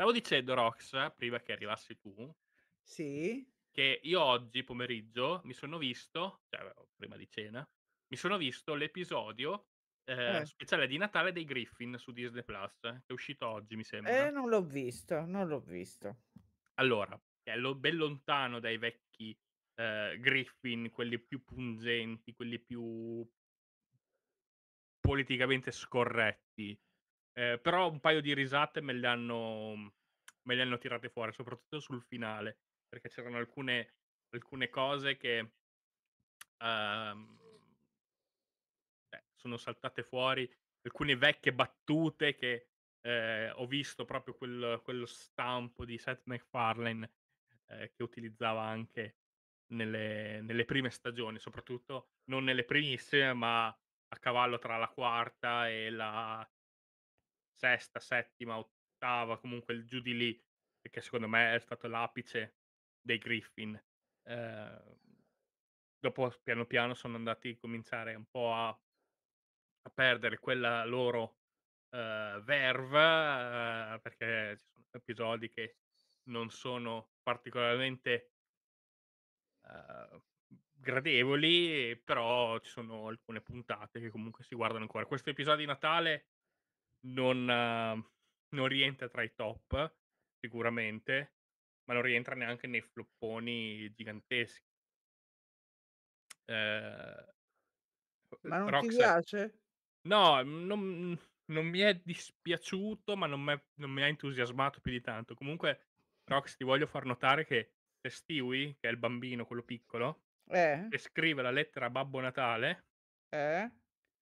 Stavo dicendo Rox, prima che arrivassi tu Sì. che io oggi pomeriggio mi sono visto, cioè prima di cena, mi sono visto l'episodio, ehm, Eh. speciale di Natale dei Griffin su Disney Plus, che è uscito oggi mi Eh, sembra. non l'ho visto, non l'ho visto. Allora, è lo ben lontano dai vecchi, ehm, Griffin, quelli più pungenti, quelli più politicamente scorretti, ehm, però un paio di risate me le hanno me le hanno tirate fuori, soprattutto sul finale, perché c'erano alcune alcune cose che uhm beh, sono saltate fuori, alcune vecchie battute che, ehm, ho visto proprio quel quello stampo di Seth MacFarlane, ehm, che utilizzava anche nelle nelle prime stagioni, soprattutto non nelle primissime, ma a cavallo tra la quarta e la sesta, settima, ottava, comunque giù di lì, perché secondo me è stato l'apice dei Griffin. Ehm, dopo piano piano sono andati cominciare un po' a a perdere quella loro, ehm, verve, ehm, perché ci sono episodi che non sono particolarmente ehm, gradevoli, però ci sono alcune puntate che comunque si guardano ancora. Questo episodio di Natale non non rientra tra i top sicuramente, ma non rientra neanche nei flopponi giganteschi. Ehm, Ma non ti Rox piace? no, non non mi è dispiaciuto, ma non m'è non mi ha entusiasmato più di tanto. Comunque Rox ti voglio far notare che c'è Stewie, che è il bambino, quello piccolo, Eh? che scrive la lettera a Babbo Natale Eh?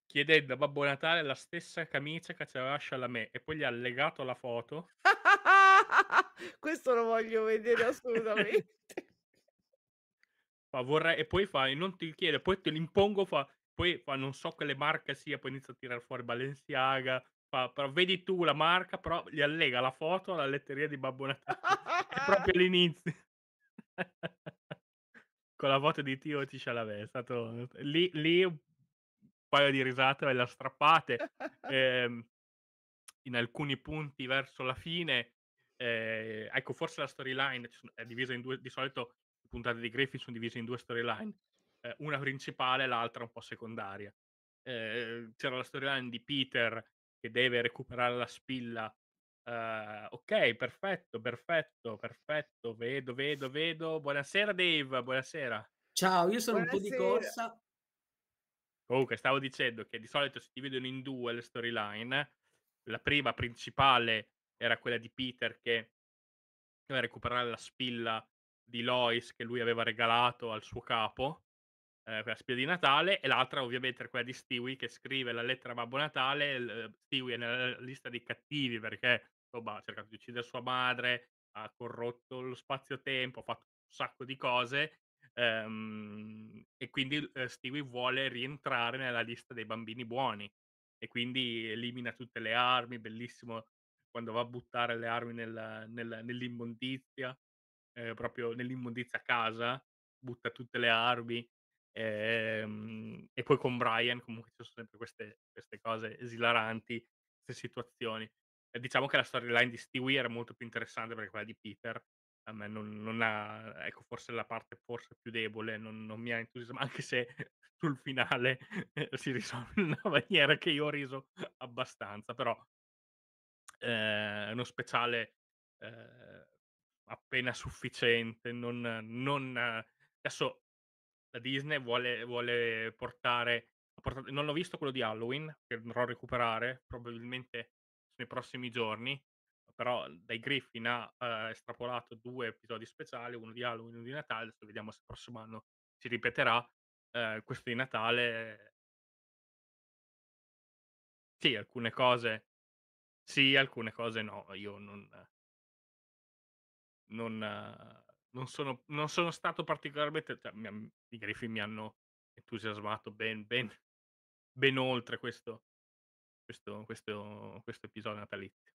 Chiedendo a Babbo Natale la stessa camicia che c'aveva Chalamet e poi gli ha legato la foto Questo lo voglio vedere assolutamente. Fa: "Vorrei" e poi fa: "E non ti chiede, poi te l'impongo" fa poi fa: "Non so quale marca sia", poi inizia a tirar fuori Balenciaga, fa: "Però vedi tu la marca", però gli allega la foto alla letteria di Babbo Natale. È proprio all'inizio. Con la foto di Timothée Chalamet, è stato lì lì paio di risate me le ha strappate. Ehm, in alcuni punti verso la fine, ehm, ecco forse la storyline è divisa in 2 di solito le puntate di Griffin son divise in 2 storyline, ehm, una principale e l'altra un po' secondaria. Ehm, c'era la storyline di Peter che deve recuperare la spilla, ehm, okay, perfetto, perfetto, perfetto, vedo, vedo, vedo. Buonasera Dave, buonasera. Ciao, io sono un po' di Buonasera. corsa. Comunque stavo dicendo che di solito si dividono in 2 le storyline. La prima principale era quella di Peter che doveva recuperare la spilla di Lois che lui aveva regalato al suo capo, ehm, quella spilla di Natale, e l'altra ovviamente era quella di Stewie che scrive la lettera a Babbo Natale, Stewie è nella lista dei cattivi perché, insomma, ha cercato di uccidere sua madre, ha corrotto lo spazio-tempo, ha fatto un sacco di cose, ehm, e quindi, ehm, Stewie vuole rientrare nella lista dei bambini buoni e quindi elimina tutte le armi, bellissimo quando va a buttare le armi nel nel nell'immondizia, ehm, proprio nell'immondizia a casa, butta tutte le armi, ehm, e poi con Brian comunque ci sono sempre queste queste cose esilaranti, 'ste situazioni. E diciamo che la storyline di Stewie era molto più interessante perché quella di Peter a me non non ha ecco, forse la parte forse più debole, non non mi ha entusiasma anche se sul finale si risolve in una maniera che io ho riso abbastanza, però è uno speciale, ehm, appena sufficiente, non non adesso la Disney vuole vuole portare portato non l'ho visto quello di Halloween, che andrò a recuperare probabilmente nei prossimi giorni, però dai Griffin ha, ehm, estrapolato 2 episodi speciali, 1 di Halloween e 1 di Natale, adesso vediamo se il prossimo anno si ripeterà. Ehm, questo di Natale Sì, alcune cose sì, alcune cose no. Io non non non sono non sono stato particolarmente cioè mi i Griffin mi hanno entusiasmato ben ben ben oltre questo questo questo questo episodio natalizio.